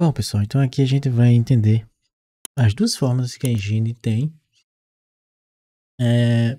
Bom, pessoal, então aqui a gente vai entender as duas formas que a engine tem é,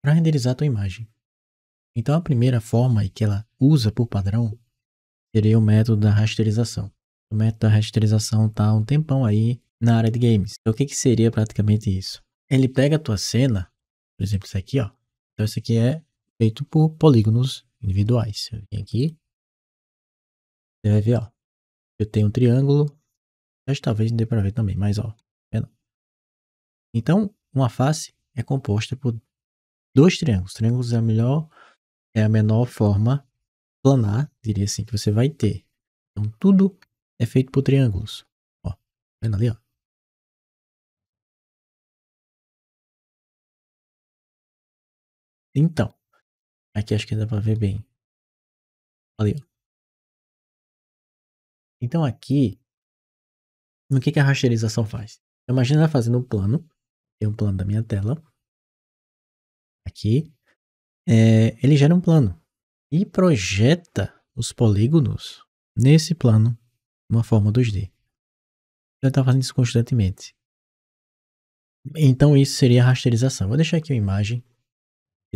para renderizar a tua imagem. Então a primeira forma que ela usa por padrão seria o método da rasterização. O método da rasterização está um tempão aí na área de games. Então o que, que seria praticamente isso? Ele pega a tua cena, por exemplo, isso aqui, ó. Então isso aqui é feito por polígonos individuais. Eu vim aqui, você vai ver, ó. Eu tenho um triângulo, mas talvez não dê para ver também, mas ó, vendo? Então, uma face é composta por dois triângulos. Triângulos é a melhor, é a menor forma planar, diria assim, que você vai ter. Então, tudo é feito por triângulos. Ó, vendo ali, ó. Então, aqui acho que dá para ver bem. Ali, ó. Então aqui, o que, que a rasterização faz? Imagina fazendo um plano, tem um plano da minha tela, aqui, é, ele gera um plano e projeta os polígonos nesse plano, uma forma 2D. Ele está fazendo isso constantemente. Então isso seria a rasterização. Vou deixar aqui uma imagem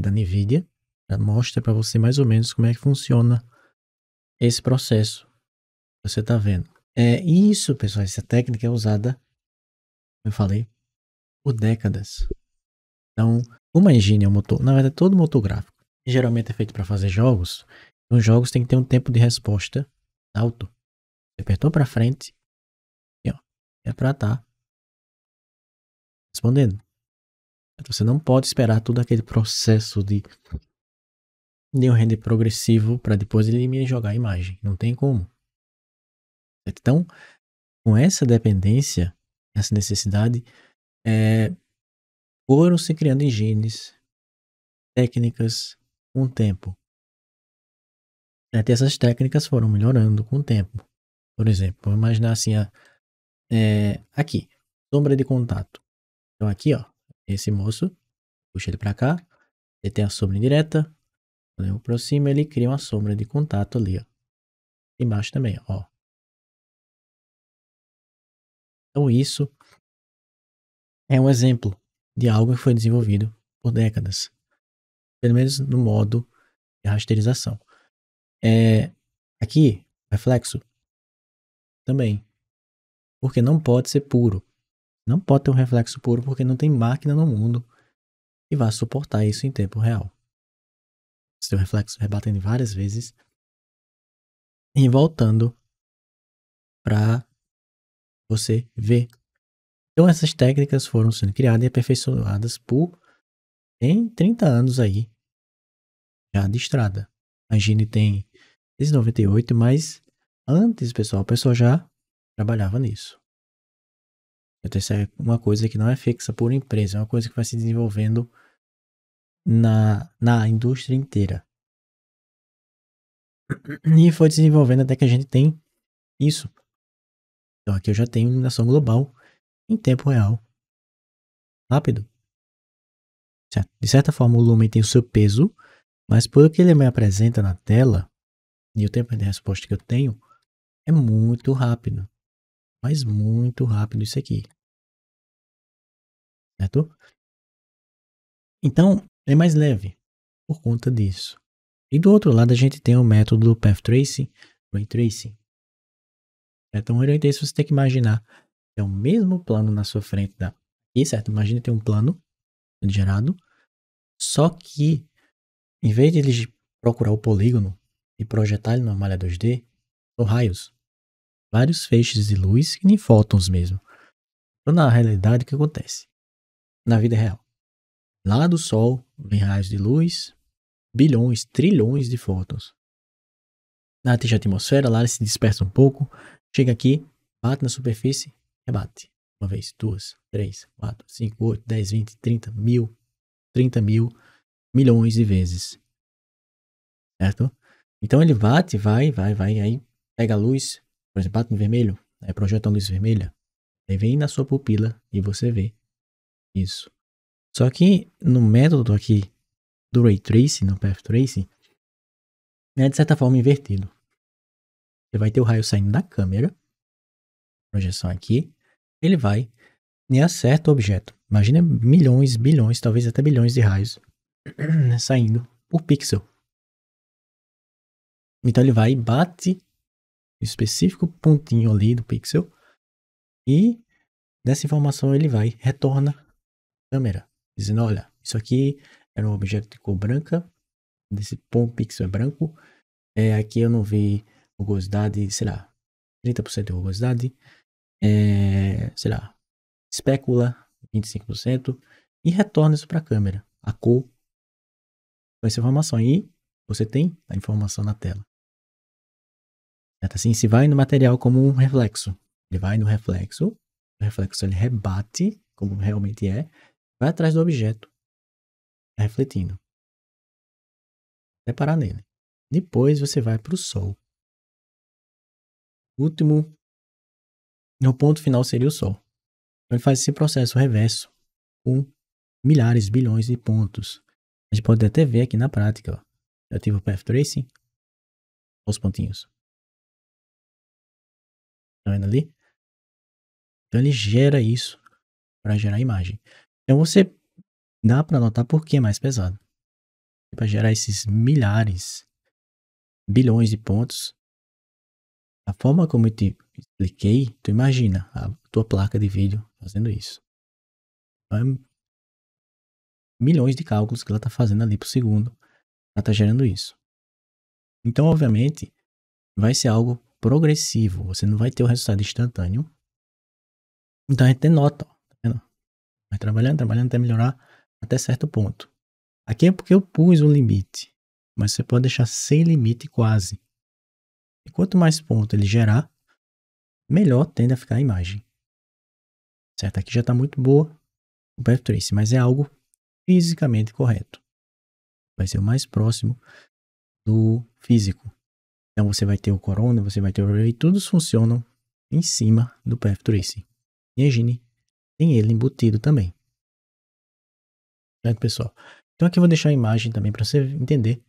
da NVIDIA, mostra para você mais ou menos como é que funciona esse processo. Você está vendo. É isso, pessoal, essa técnica é usada, eu falei, por décadas. Então, uma engine é um motor, na verdade, todo motor gráfico geralmente é feito para fazer jogos. Então, os jogos têm que ter um tempo de resposta alto. Você apertou para frente, ó, é para estar tá respondendo. Você não pode esperar todo aquele processo de, de um render progressivo para depois ele me jogar a imagem. Não tem como. Então, com essa dependência, essa necessidade, é, foram se criando engines, técnicas com o tempo. E essas técnicas foram melhorando com o tempo. Por exemplo, vamos imaginar assim, é, aqui, sombra de contato. Então aqui, ó, esse moço, puxa ele para cá, ele tem a sombra indireta, quando eu aproximo, ele cria uma sombra de contato ali, ó. Embaixo também, ó. Então isso é um exemplo de algo que foi desenvolvido por décadas, pelo menos no modo de rasterização. É, aqui, reflexo, também, porque não pode ser puro. Não pode ter um reflexo puro porque não tem máquina no mundo que vá suportar isso em tempo real. Seu reflexo rebatendo várias vezes e voltando para você vê. Então essas técnicas foram sendo criadas e aperfeiçoadas por em 30 anos aí já de estrada. A Gine tem desde 98, mas antes, pessoal, o pessoal já trabalhava nisso. Então isso é uma coisa que não é fixa por empresa, é uma coisa que vai se desenvolvendo na, na indústria inteira. E foi desenvolvendo até que a gente tem isso. Então aqui eu já tenho iluminação global em tempo real. Rápido. Certo? De certa forma o lumen tem o seu peso, mas pelo que ele me apresenta na tela e o tempo de resposta que eu tenho, é muito rápido. Mas muito rápido isso aqui. Certo? Então, é mais leve por conta disso. E do outro lado a gente tem o método do Path Tracing, Ray Tracing, então, o Ray você tem que imaginar é o mesmo plano na sua frente da aqui, certo? Imagina ter um plano gerado, só que em vez de ele procurar o polígono e projetar ele numa malha 2D, são raios, vários feixes de luz que nem fótons mesmo. Então, na realidade, o que acontece? Na vida real, lá do Sol vem raios de luz, bilhões, trilhões de fótons. Na atmosfera, lá ele se dispersa um pouco, Chega aqui, bate na superfície, rebate. Uma vez, duas, três, quatro, cinco, oito, dez, vinte, trinta, mil, trinta mil, milhões de vezes. Certo? Então ele bate, vai, vai, vai, aí pega a luz, por exemplo, bate no vermelho, aí projeta a luz vermelha, aí vem na sua pupila e você vê isso. Só que no método aqui do Ray Tracing, no Path Tracing, é de certa forma invertido. Você vai ter o raio saindo da câmera. Projeção aqui, ele vai e acerta o objeto. Imagina milhões, bilhões, talvez até bilhões de raios saindo por pixel. Então ele vai e bate o específico pontinho ali do pixel. E dessa informação ele vai retorna a câmera, dizendo, olha, isso aqui era um objeto de cor branca, desse ponto pixel é branco, é, aqui eu não vi rugosidade, sei lá, 30% de rugosidade, é, sei lá, espécula 25% e retorna isso para a câmera, a cor com essa informação aí, você tem a informação na tela. Certo? Assim, se vai no material como um reflexo, ele vai no reflexo, o reflexo ele rebate, como realmente é, vai atrás do objeto, refletindo. Até parar nele. Depois você vai para o Sol. Último, o ponto final seria o Sol. Ele faz esse processo reverso com milhares, bilhões de pontos. A gente pode até ver aqui na prática. Eu tive o Path Tracing. Os pontinhos. Tá vendo ali? Então ele gera isso para gerar a imagem. Então você dá para notar por que é mais pesado. Para gerar esses milhares, bilhões de pontos. A forma como eu te expliquei, tu imagina a tua placa de vídeo fazendo isso. É milhões de cálculos que ela está fazendo ali por segundo. Ela está gerando isso. Então, obviamente, vai ser algo progressivo. Você não vai ter o resultado instantâneo. Então, a gente tem nota. Ó, tá? Vai trabalhando, trabalhando até melhorar até certo ponto. Aqui é porque eu pus um limite. Mas você pode deixar sem limite quase. E quanto mais ponto ele gerar, melhor tende a ficar a imagem. Certo? Aqui já está muito boa o Path Trace, mas é algo fisicamente correto. Vai ser o mais próximo do físico. Então você vai ter o Corona, você vai ter o Array, todos funcionam em cima do Path Tracing. E Engine tem ele embutido também. Certo, pessoal? Então aqui eu vou deixar a imagem também para você entender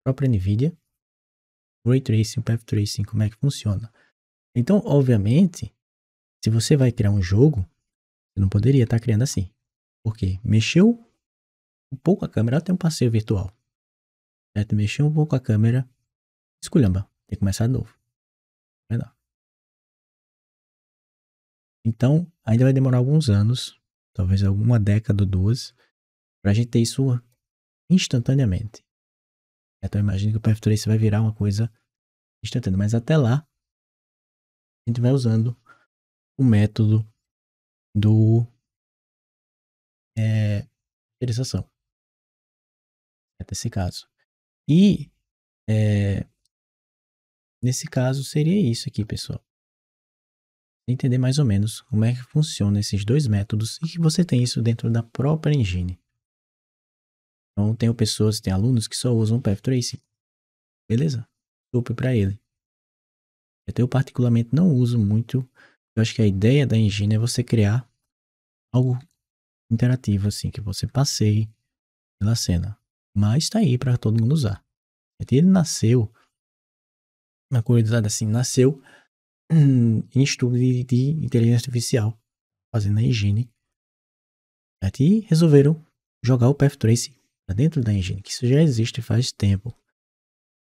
a própria NVIDIA, Ray Tracing, Path Tracing, como é que funciona. Então, obviamente, se você vai criar um jogo, você não poderia estar tá criando assim. Porque mexeu um pouco a câmera, tem um passeio virtual. Certo? Mexeu um pouco a câmera, esculhamba, tem que começar de novo. Então, ainda vai demorar alguns anos, talvez alguma década ou duas, para a gente ter isso instantaneamente. Então, imagine que o PF3 vai virar uma coisa instantânea, mas até lá, a gente vai usando o método do é, renderização. Até esse caso. E é, nesse caso seria isso aqui, pessoal. Entender mais ou menos como é que funciona esses dois métodos e que você tem isso dentro da própria engine. Então, tenho pessoas, tem alunos que só usam Path Tracing. Beleza? Super para ele. Eu particularmente não uso muito. Eu acho que a ideia da engine é você criar algo interativo, assim, que você passeie pela cena. Mas tá aí para todo mundo usar. Ele nasceu, uma curiosidade assim, nasceu em estudo de, de inteligência artificial, fazendo a engine. E resolveram jogar o Path Trace para dentro da engine, que isso já existe faz tempo,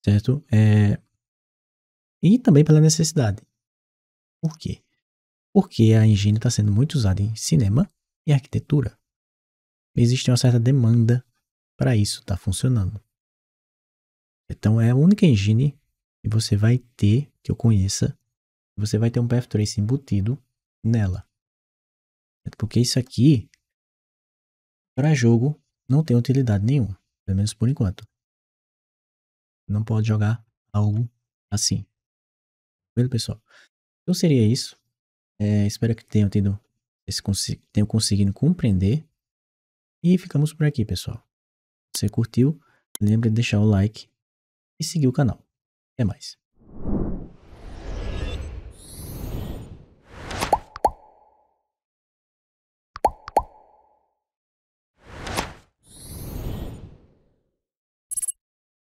certo? É... E também pela necessidade. Por quê? Porque a engine está sendo muito usada em cinema e arquitetura. Existe uma certa demanda para isso estar tá funcionando. Então é a única engine que você vai ter, que eu conheça, você vai ter um Path Trace embutido nela. Porque isso aqui, para jogo, não tem utilidade nenhuma, pelo menos por enquanto. Não pode jogar algo assim. Beleza, pessoal? Então seria isso. É, espero que tenham tido esse, tenham conseguido compreender. E ficamos por aqui, pessoal. Se você curtiu, lembre de deixar o like e seguir o canal. Até mais.